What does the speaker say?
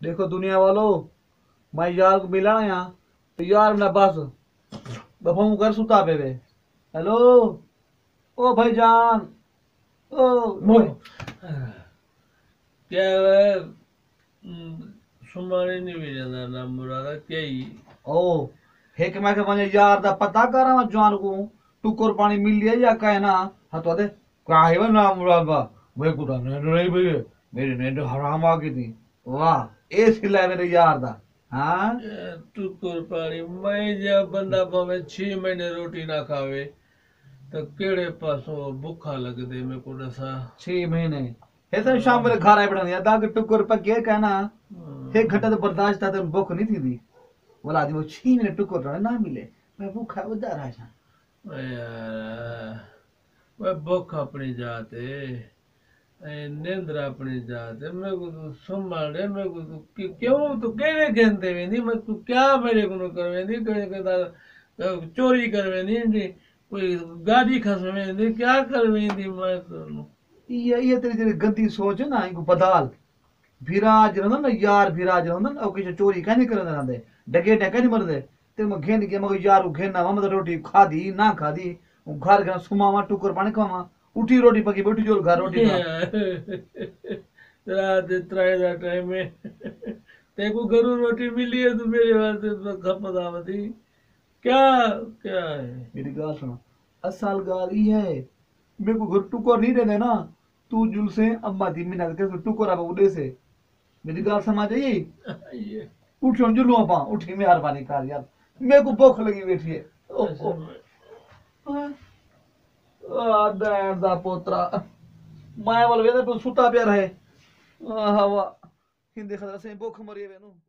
देखो दुनिया वालों मैं यार को मिला यहाँ। तो यार मेरा बस बफा घर सुता पे वे। हेलो? ओ भाईजान ओ क्या है सुमाने नहीं भी जाना ना मुरादा क्या ही? ओ एक मैं के मने यार दा पता करा मैं जान को। टुकर पानी मिल लिया या कहे ना? हाँ तो दे। काहे वा ना मुरादा? वे कुदा ने नहीं भई मेरी नींद हराम आ गई थी। वाह ए सिला मेरे यार दा हाँ टुकुर पानी मैं जब बंदा भावे छह महीने रोटी ना खावे तो केड़े पासों भूखा लग दे मेरे को दसा छह महीने ऐसे शाम मेरे घर आए बैठा या दाग टुकर पर के कहना एक घंटा तो बर्दाश्त था तो भूख नहीं थी दी बोला आदमी वो छह महीने टुकर रहा ना मिले मैं भूखा उधर रहा था यार मैं भूख अपनी जाते निंद्र अपनी जाते मेरे को तो संभाले मेरे को तो कि- क्यों तो केड़े कहते वेंदी मैं तू क्या मेरे को कर वेंदी कहे कहता चोरी कर वेंदी कोई गाड़ी खस वेंदी क्या कर वेंदी मैं तो ये ये तेरी तेरी गंदी सोच है ना इनको बदाल विराज रहंदा ना यार विराज रहंदा ना ओके चोरी काहे नहीं करंदा रहंदे डगे डगे नहीं मरदे ते मैं घेन के मगर यार उ घेन ना मतलब रोटी खादी ना खादी उ घर घर सुमावा टुकर पानी खावा उठी रोटी पकी बैठी जो घर रोटी रात त्राए दा टाइम में ते को घरू रोटी मिली है तो मेरे वास्ते खपत आवती क्या क्या है? मेरी गाल सुनो असल गाल ई है मेरे को घर टुकर नहीं रहने ना। तू जुल से अम्मा दी मिना के टुकर अब उड़े से। मेरी गाल समझ आई? ये उठियो जुलू अपा उठी मेहरबानी कर यार। मेरे को भूख लगी बैठी है। ओह। ਆ ਡੈਣ ਦਾ ਪੋਤਰਾ। ਮੈਂ ਵੱਲ ਵੇਦੇ ਤੂੰ ਸੁੱਤਾ ਪਿਆ ਰਹੇ। ਆਹ ਵਾ। ਹਿੰਦੇ ਖਦਰ ਸੇ ਭੁੱਖ ਮਰੀ ਵੇ ਨੂੰ